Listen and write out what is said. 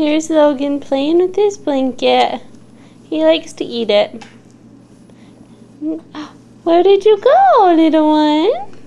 Here's Logan playing with his blanket. He likes to eat it. Where did you go, little one?